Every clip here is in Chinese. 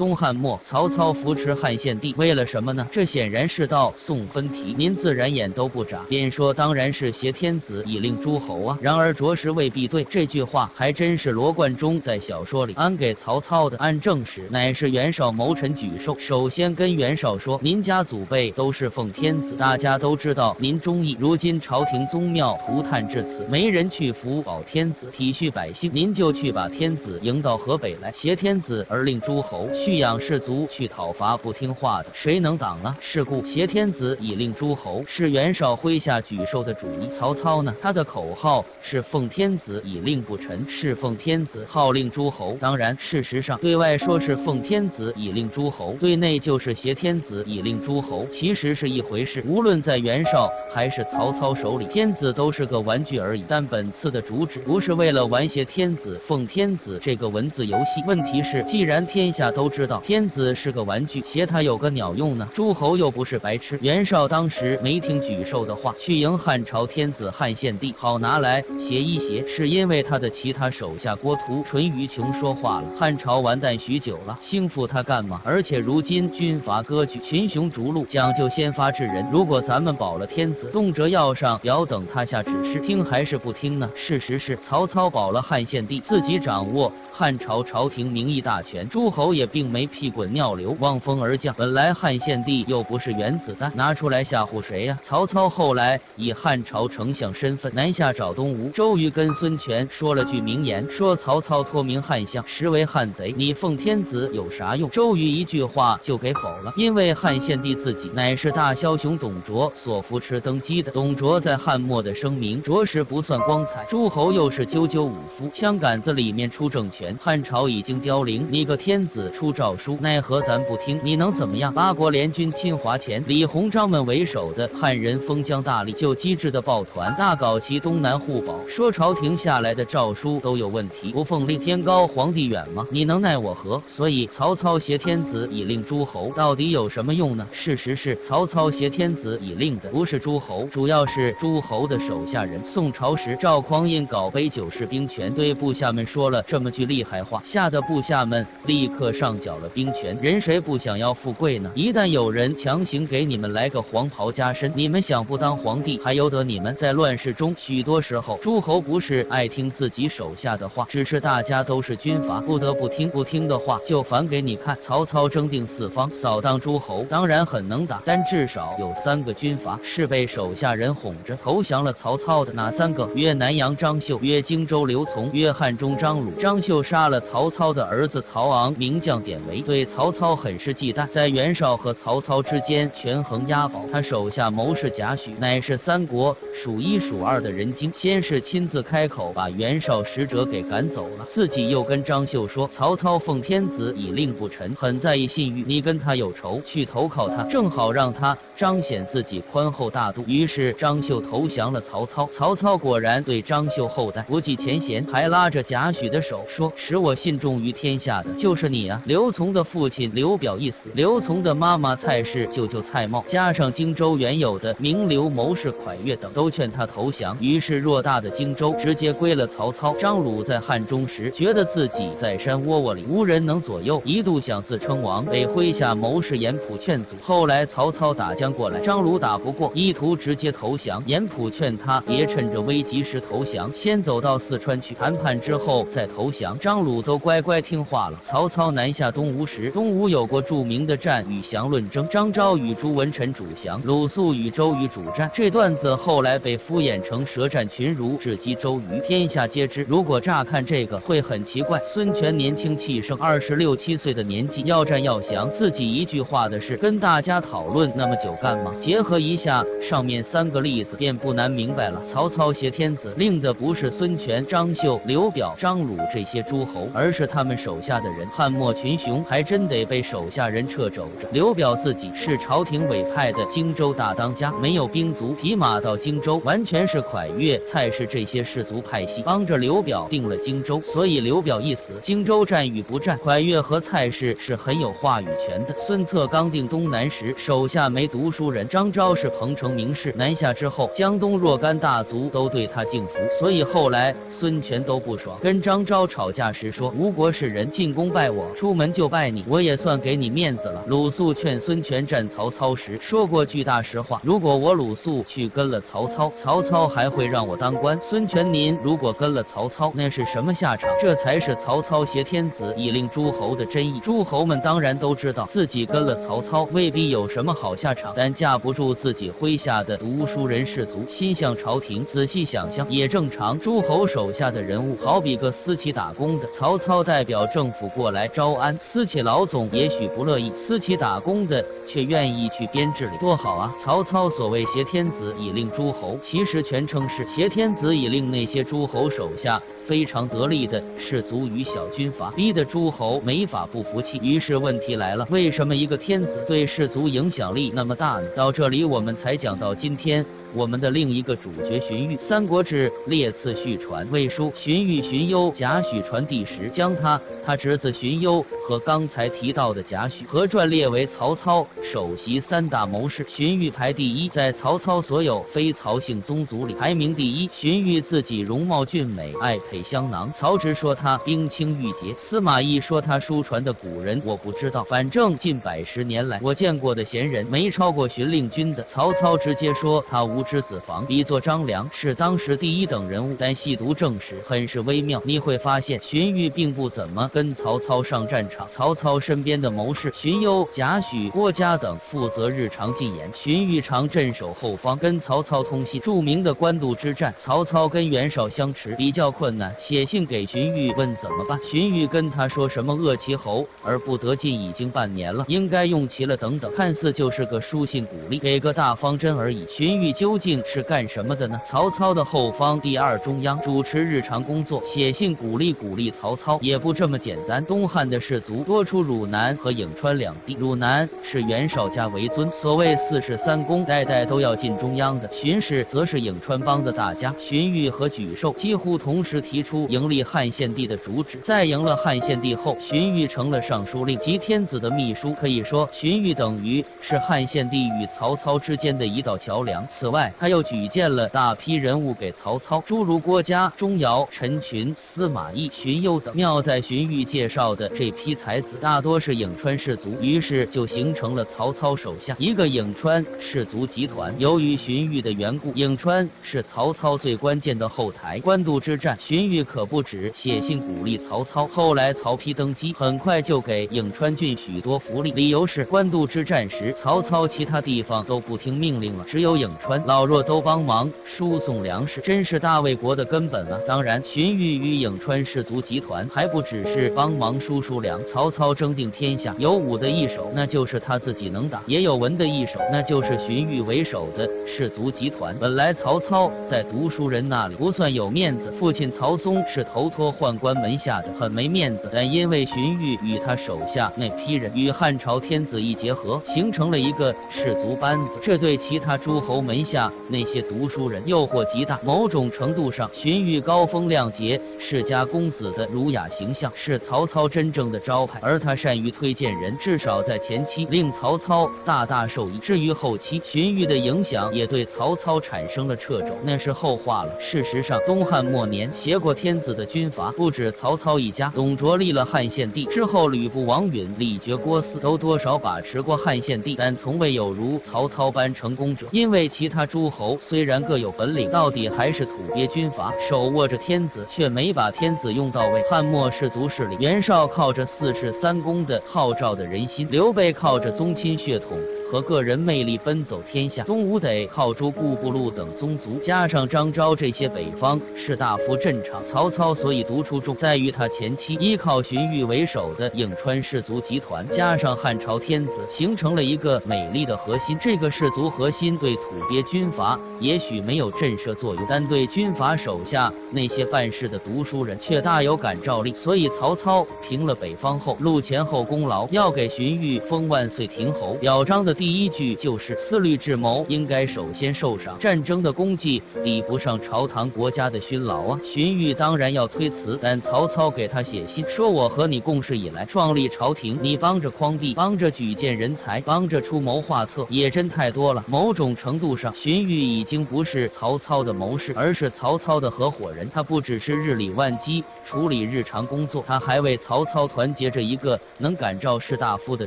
东汉末，曹操扶持汉献帝，为了什么呢？这显然是道送分题，您自然眼都不眨，便说当然是挟天子以令诸侯啊。然而着实未必对，这句话还真是罗贯中在小说里安给曹操的。按正史，乃是袁绍谋臣举寿，首先跟袁绍说：“您家祖辈都是奉天子，大家都知道您忠义。如今朝廷宗庙涂炭至此，没人去扶保天子，体恤百姓，您就去把天子迎到河北来，挟天子而令诸侯。”蓄养士卒去讨伐不听话的，谁能挡啊？是故挟天子以令诸侯，是袁绍麾下举授的主意。曹操呢？他的口号是奉天子以令不臣，是奉天子号令诸侯。当然，事实上对外说是奉天子以令诸侯，对内就是挟天子以令诸侯，其实是一回事。无论在袁绍还是曹操手里，天子都是个玩具而已。但本次的主旨不是为了玩挟天子、奉天子这个文字游戏。问题是，既然天下都知知道天子是个玩具，挟他有个鸟用呢？诸侯又不是白痴。袁绍当时没听沮授的话，去迎汉朝天子汉献帝，好拿来挟一挟，是因为他的其他手下郭图、淳于琼说话了。汉朝完蛋许久了，兴复他干嘛？而且如今军阀割据，群雄逐鹿，讲究先发制人。如果咱们保了天子，动辄要上表等他下指示，听还是不听呢？事实是曹操保了汉献帝，自己掌握汉朝朝廷名义大权，诸侯也并。并没屁滚尿流，望风而降。本来汉献帝又不是原子弹，拿出来吓唬谁呀？曹操后来以汉朝丞相身份南下找东吴，周瑜跟孙权说了句名言，说曹操托名汉相，实为汉贼。你奉天子有啥用？周瑜一句话就给否了，因为汉献帝自己乃是大枭雄董卓所扶持登基的。董卓在汉末的声名着实不算光彩，诸侯又是赳赳武夫，枪杆子里面出政权，汉朝已经凋零，你个天子出。诏书，奈何咱不听？你能怎么样？八国联军侵华前，李鸿章们为首的汉人封疆大吏就机智的抱团，大搞其东南互保，说朝廷下来的诏书都有问题，不奉令，天高皇帝远吗？你能奈我何？所以曹操挟天子以令诸侯，到底有什么用呢？事实是，曹操挟天子以令的不是诸侯，主要是诸侯的手下人。宋朝时，赵匡胤搞杯酒释兵权，对部下们说了这么句厉害话，吓得部下们立刻上。缴了兵权，人谁不想要富贵呢？一旦有人强行给你们来个黄袍加身，你们想不当皇帝还由得你们？在乱世中，许多时候诸侯不是爱听自己手下的话，只是大家都是军阀，不得不听。不听的话就反给你看。曹操征定四方，扫荡诸侯，当然很能打，但至少有三个军阀是被手下人哄着投降了曹操的。哪三个？曰南阳张绣，曰荆州刘琮，曰汉中张鲁。张绣杀了曹操的儿子曹昂，名将。典韦对曹操很是忌惮，在袁绍和曹操之间权衡押宝，他手下谋士贾诩乃是三国数一数二的人精，先是亲自开口把袁绍使者给赶走了，自己又跟张绣说曹操奉天子以令不臣，很在意信誉，你跟他有仇，去投靠他，正好让他彰显自己宽厚大度。于是张绣投降了曹操，曹操果然对张绣厚待，不计前嫌，还拉着贾诩的手说：“使我信重于天下的就是你啊，刘。”刘琮的父亲刘表一死，刘琮的妈妈蔡氏、舅舅蔡瑁，加上荆州原有的名流谋士蒯越等，都劝他投降。于是偌大的荆州直接归了曹操。张鲁在汉中时，觉得自己在山窝窝里无人能左右，一度想自称王，被麾下谋士严普劝阻。后来曹操打将过来，张鲁打不过，意图直接投降。严普劝他别趁着危急时投降，先走到四川去谈判，之后再投降。张鲁都乖乖听话了。曹操南下。东吴时，东吴有过著名的战与降论争，张昭与朱文臣主降，鲁肃与周瑜主战。这段子后来被敷衍成舌战群儒，智击周瑜，天下皆知。如果乍看这个，会很奇怪。孙权年轻气盛，二十六七岁的年纪，要战要降，自己一句话的事，跟大家讨论那么久干嘛？结合一下上面三个例子，便不难明白了。曹操挟天子令的不是孙权、张绣、刘表、张鲁这些诸侯，而是他们手下的人。汉末群。雄还真得被手下人掣肘着。刘表自己是朝廷委派的荆州大当家，没有兵卒，匹马到荆州，完全是蒯越、蔡氏这些士族派系帮着刘表定了荆州。所以刘表一死，荆州战与不战，蒯越和蔡氏是很有话语权的。孙策刚定东南时，手下没读书人，张昭是彭城名士，南下之后，江东若干大族都对他敬服，所以后来孙权都不爽，跟张昭吵架时说：吴国是人进攻拜我，出门。就拜你，我也算给你面子了。鲁肃劝孙权战曹操时说过句大实话：如果我鲁肃去跟了曹操，曹操还会让我当官。孙权，您如果跟了曹操，那是什么下场？这才是曹操挟天子以令诸侯的真意。诸侯们当然都知道自己跟了曹操未必有什么好下场，但架不住自己麾下的读书人士族心向朝廷。仔细想想也正常。诸侯手下的人物，好比个私企打工的，曹操代表政府过来招安，私企老总也许不乐意，私企打工的却愿意去编制里，多好啊！曹操所谓挟天子以令诸侯，其实全称是挟天子以令那些诸侯手下非常得力的士卒与小军阀，逼得诸侯没法不服气。于是问题来了，为什么一个天子对士卒影响力那么大呢？到这里我们才讲到今天。我们的另一个主角荀彧，《三国志·列次序传》魏书荀彧荀攸贾诩传第十，将他他侄子荀攸和刚才提到的贾诩合传列为曹操首席三大谋士。荀彧排第一，在曹操所有非曹姓宗族里排名第一。荀彧自己容貌俊美，爱佩香囊。曹植说他冰清玉洁，司马懿说他书传的古人我不知道，反正近百十年来我见过的贤人没超过荀令君的。曹操直接说他无。之子房比作张良，是当时第一等人物。但细读正史，很是微妙。你会发现，荀彧并不怎么跟曹操上战场。曹操身边的谋士荀攸、贾诩、郭嘉等负责日常进言，荀彧常镇守后方，跟曹操通信。著名的官渡之战，曹操跟袁绍相持比较困难，写信给荀彧问怎么办。荀彧跟他说什么扼其喉而不得进，已经半年了，应该用齐了等等，看似就是个书信鼓励，给个大方针而已。荀彧究竟是干什么的呢？曹操的后方第二中央主持日常工作，写信鼓励鼓励曹操，也不这么简单。东汉的士族多出汝南和颍川两地，汝南是袁绍家为尊，所谓四世三公，代代都要进中央的。荀氏则是颍川帮的大家，荀彧和沮授几乎同时提出迎立汉献帝的主旨。在迎了汉献帝后，荀彧成了尚书令及天子的秘书，可以说荀彧等于是汉献帝与曹操之间的一道桥梁。此外，他又举荐了大批人物给曹操，诸如郭嘉、钟繇、陈群、司马懿、荀攸等。妙在荀彧介绍的这批才子大多是颍川士族，于是就形成了曹操手下一个颍川士族集团。由于荀彧的缘故，颍川是曹操最关键的后台。官渡之战，荀彧可不止写信鼓励曹操，后来曹丕登基，很快就给颍川郡许多福利，理由是官渡之战时，曹操其他地方都不听命令了，只有颍川老弱。都帮忙输送粮食，真是大魏国的根本啊！当然，荀彧与颍川士族集团还不只是帮忙输输粮。曹操争定天下，有武的一手，那就是他自己能打；也有文的一手，那就是荀彧为首的士族集团。本来曹操在读书人那里不算有面子，父亲曹嵩是头托宦官门下的，很没面子。但因为荀彧与他手下那批人与汉朝天子一结合，形成了一个士族班子，这对其他诸侯门下那。些读书人诱惑极大，某种程度上，荀彧高风亮节、世家公子的儒雅形象是曹操真正的招牌，而他善于推荐人，至少在前期令曹操大大受益。至于后期，荀彧的影响也对曹操产生了掣肘，那是后话了。事实上，东汉末年挟过天子的军阀不止曹操一家，董卓立了汉献帝之后，吕布、王允、李傕、郭汜都多少把持过汉献帝，但从未有如曹操般成功者，因为其他诸侯。虽然各有本领，到底还是土鳖军阀，手握着天子，却没把天子用到位。汉末氏族势力，袁绍靠着四世三公的号召的人心，刘备靠着宗亲血统。和个人魅力奔走天下，东吴得靠诸顾不禄等宗族，加上张昭这些北方士大夫镇场。曹操所以独出众，在于他前期依靠荀彧为首的颍川士族集团，加上汉朝天子，形成了一个美丽的核心。这个士族核心对土鳖军阀也许没有震慑作用，但对军阀手下那些办事的读书人却大有感召力。所以曹操平了北方后，录前后功劳，要给荀彧封万岁亭侯，表彰的。第一句就是思虑智谋，应该首先受赏。战争的功绩抵不上朝堂国家的勋劳啊！荀彧当然要推辞，但曹操给他写信说：“我和你共事以来，创立朝廷，你帮着匡弼，帮着举荐人才，帮着出谋划策，也真太多了。某种程度上，荀彧已经不是曹操的谋士，而是曹操的合伙人。他不只是日理万机，处理日常工作，他还为曹操团结着一个能感召士大夫的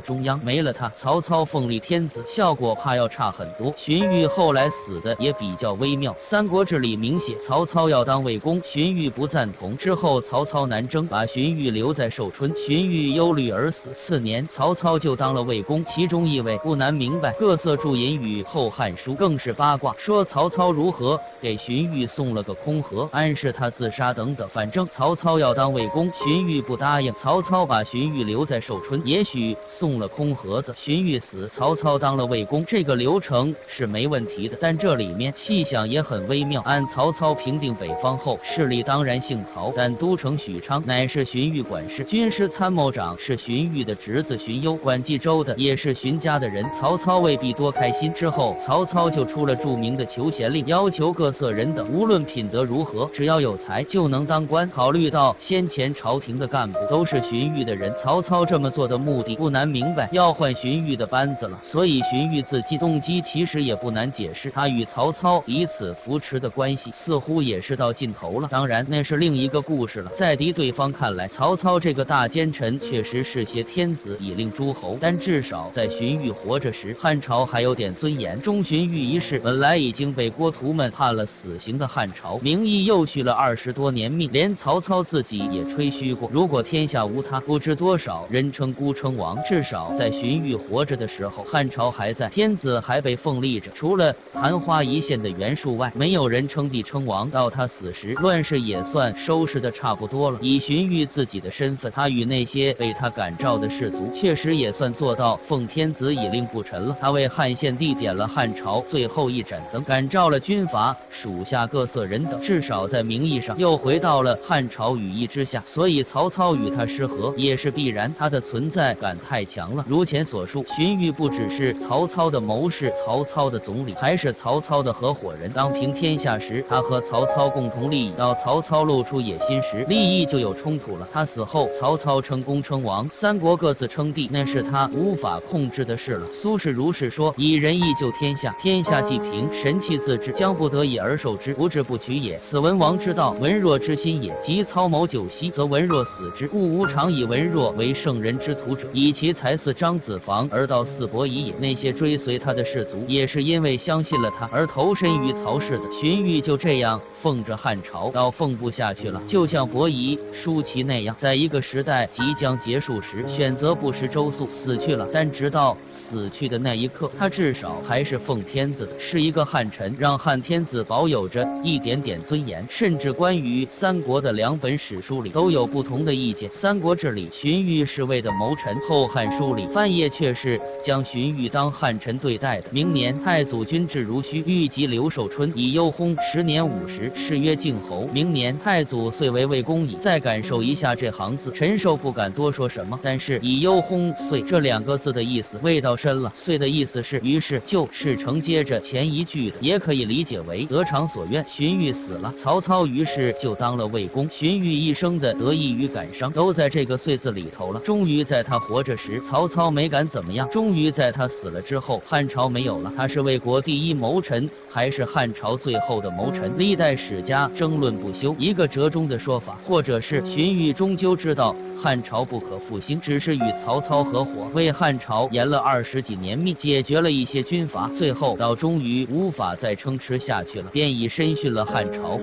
中央。没了他，曹操奉立天子，效果怕要差很多。荀彧后来死的也比较微妙，《三国志》里明写曹操要当魏公，荀彧不赞同。之后曹操南征，把荀彧留在寿春，荀彧忧虑而死。次年，曹操就当了魏公，其中意味不难明白。各色注引语《后汉书》更是八卦，说曹操如何给荀彧送了个空盒，暗示他自杀等等。反正曹操要当魏公，荀彧不答应。曹操把荀彧留在寿春，也许送了空盒子。荀彧死，曹操当了魏公，这个流程是没问题的。但这里面细想也很微妙。按曹操平定北方后，势力当然姓曹，但都城许昌乃是荀彧管事，军师参谋长是荀彧的侄子荀攸，管冀州的也是荀家的人。曹操未必多开心。之后，曹操就出了著名的求贤令，要求各色人等无论品德如何，只要有才就能当官。考虑到先前朝廷的干部都是荀彧的人，曹操这么做的目的不难明白，要换荀彧的班子了。所以以荀彧自尽动机其实也不难解释，他与曹操彼此扶持的关系似乎也是到尽头了。当然，那是另一个故事了。在敌对方看来，曹操这个大奸臣确实是挟天子以令诸侯，但至少在荀彧活着时，汉朝还有点尊严。中荀彧一事本来已经被郭图们判了死刑的汉朝，名义又续了二十多年命，连曹操自己也吹嘘过，如果天下无他，不知多少人称孤称王。至少在荀彧活着的时候，汉朝还在，天子还被奉立着，除了昙花一现的袁术外，没有人称帝称王。到他死时，乱世也算收拾的差不多了。以荀彧自己的身份，他与那些被他感召的士族，确实也算做到奉天子以令不臣了。他为汉献帝点了汉朝最后一盏灯，感召了军阀属下各色人等，至少在名义上又回到了汉朝羽翼之下。所以曹操与他失和也是必然，他的存在感太强了。如前所述，荀彧不只是是曹操的谋士，曹操的总理，还是曹操的合伙人。当平天下时，他和曹操共同利益；到曹操露出野心时，利益就有冲突了。他死后，曹操称公称王，三国各自称帝，那是他无法控制的事了。苏轼如是说：“以仁义救天下，天下既平，神气自治，将不得已而受之，不治不取也。此文王之道，文若之心也。及操谋久息，则文若死之。故吾常以文若为圣人之徒者，以其才似张子房而道似伯夷那些追随他的士卒，也是因为相信了他而投身于曹氏的。荀彧就这样。”奉着汉朝到奉不下去了，就像伯夷、舒淇那样，在一个时代即将结束时，选择不食周粟，死去了。但直到死去的那一刻，他至少还是奉天子的，是一个汉臣，让汉天子保有着一点点尊严。甚至关于三国的两本史书里都有不同的意见，《三国志》里荀彧是为的谋臣，《后汉书》里范晔却是将荀彧当汉臣对待的。明年太祖军至如须，欲及刘寿春，以忧薨，时年五十。谥曰靖侯。明年太祖遂为魏公矣。再感受一下这行字，陈寿不敢多说什么。但是以忧薨遂这两个字的意思味道深了。遂的意思是于是就是承接着前一句的，也可以理解为得偿所愿。荀彧死了，曹操于是就当了魏公。荀彧一生的得意与感伤都在这个遂字里头了。终于在他活着时，曹操没敢怎么样；终于在他死了之后，汉朝没有了。他是魏国第一谋臣，还是汉朝最后的谋臣？历代史家。争论不休，一个折中的说法，或者是荀彧终究知道汉朝不可复兴，只是与曹操合伙，为汉朝延了二十几年命，解决了一些军阀，最后到终于无法再撑持下去了，便已身殉了汉朝。